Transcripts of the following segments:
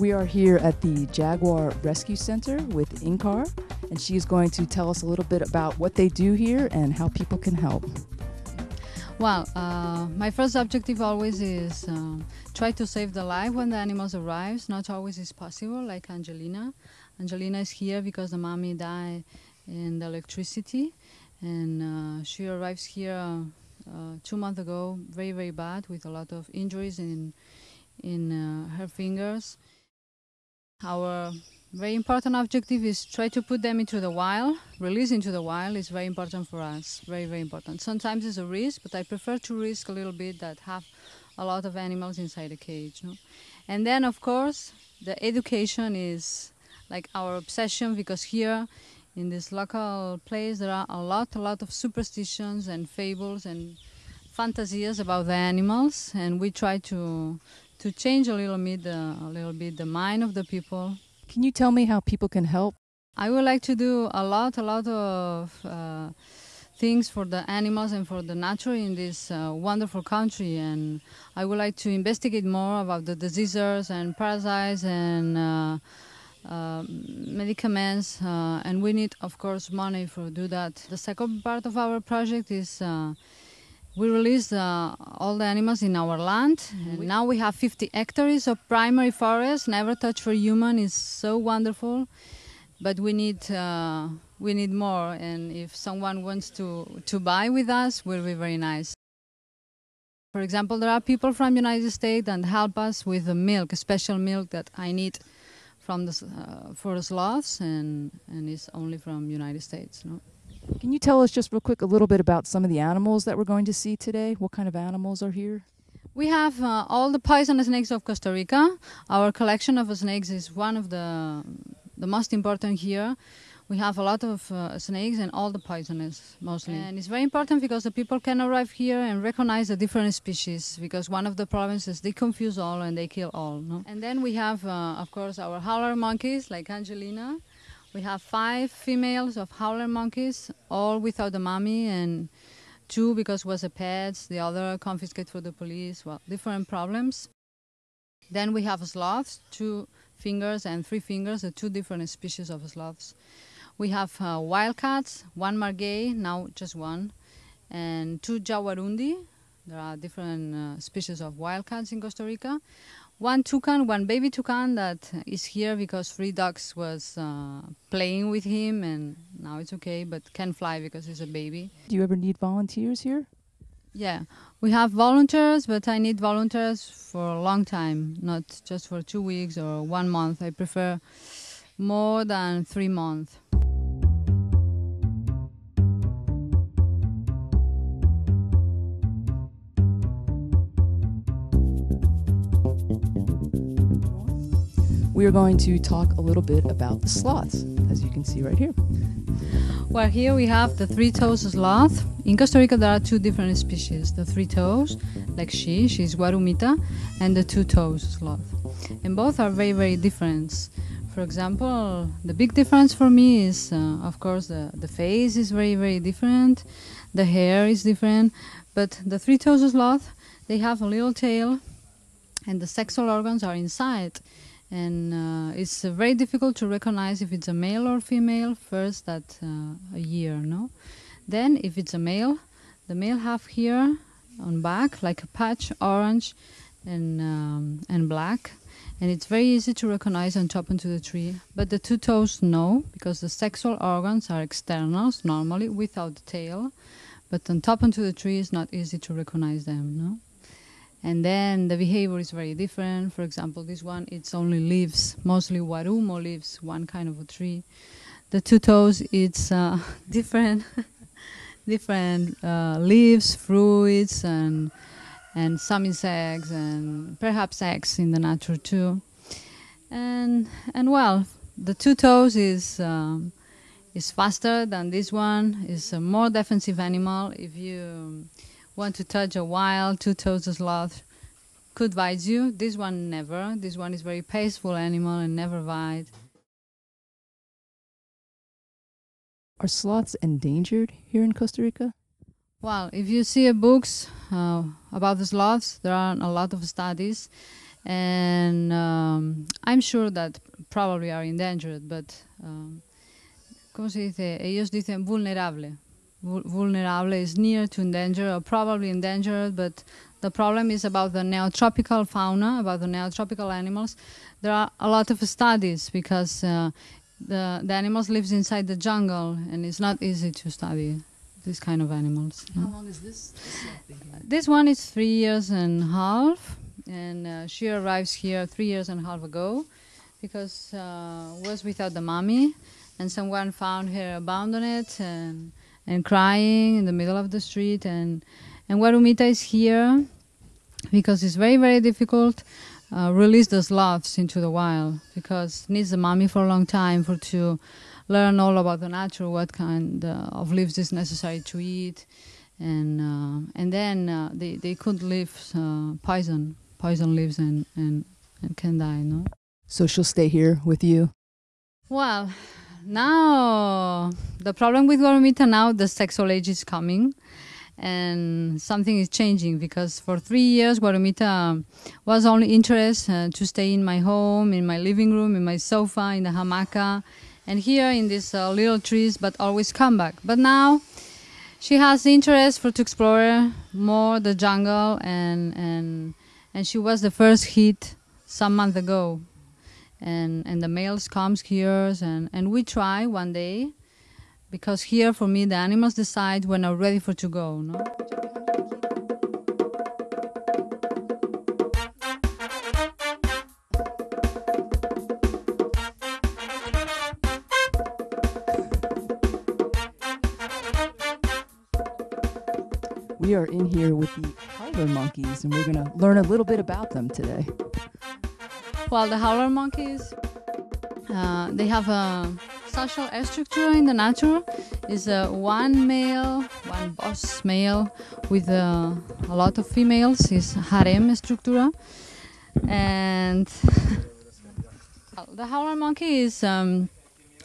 We are here at the Jaguar Rescue Center with Encar, and she is going to tell us a little bit about what they do here and how people can help. Well, uh, my first objective always is uh, try to save the life when the animals arrives. Not always is possible, like Angelina. Angelina is here because the mommy died in the electricity, and uh, she arrives here uh, two months ago, very very bad, with a lot of injuries in in uh, her fingers. Our very important objective is try to put them into the wild. Release into the wild is very important for us. Very, very important. Sometimes it's a risk, but I prefer to risk a little bit that have a lot of animals inside a cage. No? And then, of course, the education is like our obsession because here in this local place there are a lot, a lot of superstitions and fables and fantasies about the animals, and we try to to change a little bit, the, a little bit the mind of the people can you tell me how people can help? I would like to do a lot, a lot of uh, things for the animals and for the nature in this uh, wonderful country. And I would like to investigate more about the diseases and parasites and uh, uh medicaments. Uh, and we need, of course, money for do that. The second part of our project is uh, we release uh, all the animals in our land. Mm-hmm. now we have 50 hectares of primary forest, never touched for human. is so wonderful, but we need uh, we need more. And if someone wants to to buy with us, will be very nice. For example, there are people from United States that help us with the milk, special milk that I need from the uh, for the sloths, and and it's only from United States. No? Can you tell us just real quick a little bit about some of the animals that we're going to see today? What kind of animals are here? We have uh, all the poisonous snakes of Costa Rica. Our collection of snakes is one of the the most important here. We have a lot of uh, snakes and all the poisonous mostly. And it's very important because the people can arrive here and recognize the different species because one of the problems is they confuse all and they kill all. No? And then we have, uh, of course, our howler monkeys like Angelina we have five females of howler monkeys, all without the mommy, and two because was a pet, the other confiscated for the police. Well, different problems. Then we have sloths, two fingers and three fingers, the two different species of sloths. We have uh, wildcats, one margay, now just one, and two jaguarundi. There are different uh, species of wildcats in Costa Rica one toucan, one baby toucan that is here because three dogs was uh, playing with him and now it's okay, but can fly because he's a baby. Do you ever need volunteers here? Yeah, we have volunteers, but I need volunteers for a long time, not just for two weeks or one month. I prefer more than three months. We are going to talk a little bit about the sloths, as you can see right here. Well, here we have the three-toes sloth. In Costa Rica, there are two different species: the three toes, like she, she's Guarumita, and the two-toes sloth. And both are very, very different. For example, the big difference for me is, uh, of course, the, the face is very, very different. The hair is different. But the three-toes sloth, they have a little tail, and the sexual organs are inside and uh, it's uh, very difficult to recognize if it's a male or female first at uh, a year no? Then if it's a male the male have here on back like a patch orange and um, and black. And it's very easy to recognize on top into the tree. But the two toes no because the sexual organs are externals normally without the tail. But on top into the tree is not easy to recognize them no and then the behavior is very different. For example, this one it's only leaves, mostly guarumo leaves, one kind of a tree. The two toes it's uh, different, different uh, leaves, fruits, and and some insects, and perhaps eggs in the nature too. And and well, the two toes is. Um, is faster than this one. is a more defensive animal. If you want to touch a wild two-toed sloth could bite you. This one never. This one is very peaceful animal and never bite. Are sloths endangered here in Costa Rica? Well, if you see books uh, about the sloths, there are a lot of studies, and um, I'm sure that probably are endangered, but um, ¿cómo se dice? Ellos dicen vulnerable. Vul- vulnerable is near to endanger or probably endangered, but the problem is about the neotropical fauna, about the neotropical animals. There are a lot of studies because uh, the the animals lives inside the jungle, and it's not easy to study these kind of animals. no? How long is this? This one is three years and a half, and uh, she arrives here three years and a half ago because uh, was without the mommy, and someone found her abandoned and and crying in the middle of the street, and and Guarumita is here because it's very very difficult. Uh, release the sloths into the wild because needs the mommy for a long time for to learn all about the nature, what kind uh, of leaves is necessary to eat, and uh, and then uh, they they could live uh, poison poison leaves and, and and can die. No. So she'll stay here with you. Well, now the problem with Guarumita now the sexual age is coming, and something is changing because for three years Guarumita was only interested uh, to stay in my home, in my living room, in my sofa, in the hamaca, and here in these uh, little trees, but always come back. But now she has interest for to explore more the jungle, and and and she was the first hit some month ago and and the males comes here and and we try one day because here for me the animals decide when are ready for to go no We are in here with the howler monkeys, and we're going to learn a little bit about them today. Well, the howler monkeys, uh, they have a social structure in the nature. Is uh, one male, one boss male with uh, a lot of females. Is harem structure, and the howler monkey is um,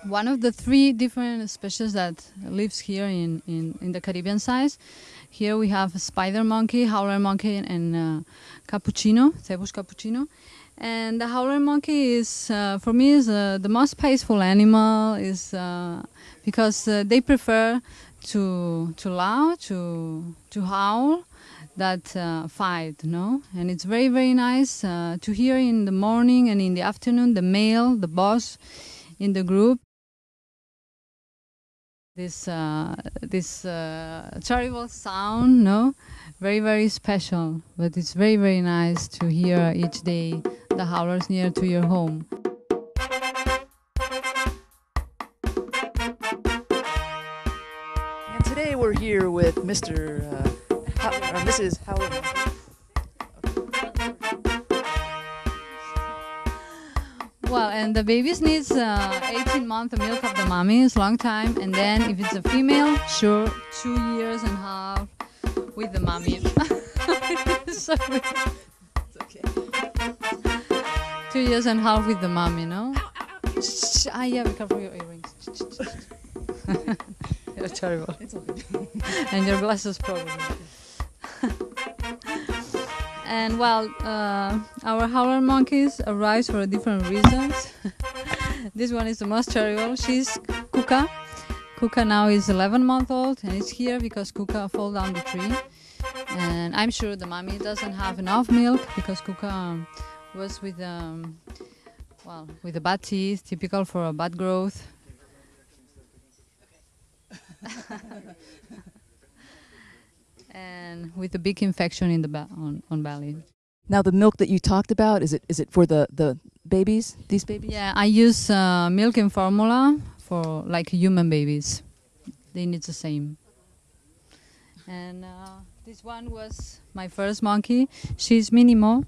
one of the three different species that lives here in, in, in the Caribbean size. Here we have spider monkey, howler monkey, and uh, cappuccino, Cebus cappuccino. And the howler monkey is, uh, for me, is uh, the most peaceful animal. Is uh, because uh, they prefer to to loud, to to howl, that uh, fight, no. And it's very very nice uh, to hear in the morning and in the afternoon the male, the boss, in the group. This this terrible sound, no, very very special. But it's very very nice to hear each day the howlers near to your home. And today we're here with Mr. Uh, How- or Mrs. Howler. Well, and the babies needs uh, 18 month milk of the mommy is long time, and then if it's a female, sure, two years and a half with the It's okay. Two years and a half with the mom, you know? ah, yeah, be careful your earrings. You're terrible, It's okay. and your glasses probably. and well, uh, our howler monkeys arise for different reasons. this one is the most terrible. She's Kuka. Kuka now is 11 month old and it's here because Kuka fall down the tree. And I'm sure the mommy doesn't have enough milk because Kuka was with um, well with the bad teeth, typical for a bad growth. and with a big infection in the ba- on, on belly. Now the milk that you talked about is it is it for the the babies? These babies? Yeah, I use uh, milk and formula for like human babies. They need the same. And uh, this one was my first monkey. She's Minimo.